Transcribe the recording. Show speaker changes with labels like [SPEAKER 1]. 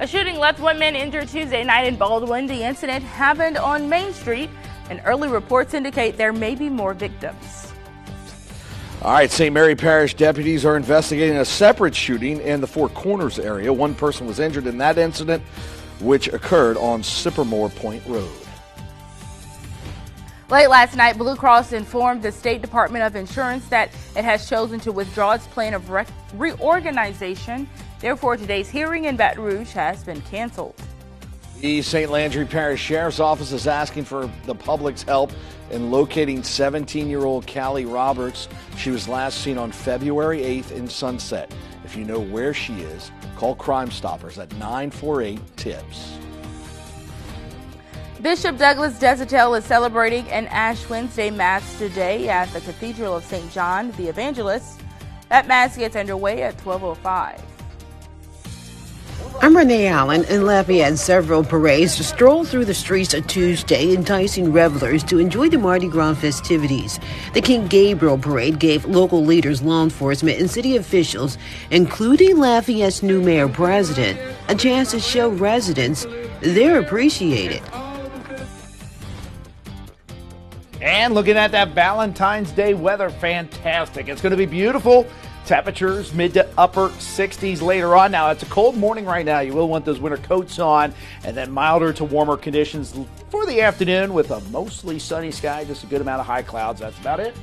[SPEAKER 1] A shooting left one man injured Tuesday night in Baldwin. The incident happened on Main Street, and early reports indicate there may be more victims.
[SPEAKER 2] All right, St. Mary Parish deputies are investigating a separate shooting in the Four Corners area. One person was injured in that incident, which occurred on Cypremort Point Road.
[SPEAKER 1] Late last night, Blue Cross informed the State Department of Insurance that it has chosen to withdraw its plan of re- reorganization. Therefore, today's hearing in Baton Rouge has been canceled.
[SPEAKER 2] The St. Landry Parish Sheriff's Office is asking for the public's help in locating 17 year old Callie Roberts. She was last seen on February 8th in Sunset. If you know where she is, call Crime Stoppers at 948 TIPS.
[SPEAKER 1] Bishop Douglas Deshotel is celebrating an Ash Wednesday Mass today at the Cathedral of St. John the Evangelist. That Mass gets underway at 1205.
[SPEAKER 3] I'm Renee Allen in Lafayette. Several parades to stroll through the streets on Tuesday, enticing revelers to enjoy the Mardi Gras festivities. The King Gabriel Parade gave local leaders, law enforcement, and city officials, including Lafayette's new mayor president, a chance to show residents they're appreciated.
[SPEAKER 4] And looking at that Valentine's Day weather, fantastic. It's going to be beautiful. Temperatures mid to upper 60s later on. Now, it's a cold morning right now. You will want those winter coats on, and then milder to warmer conditions for the afternoon with a mostly sunny sky, just a good amount of high clouds. That's about it.